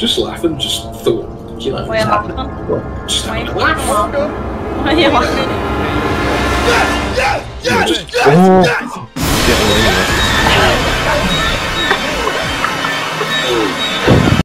just laughing, just thought, you know, what's happening? just having a laugh. Why are you laughing? Yes! Yes! just,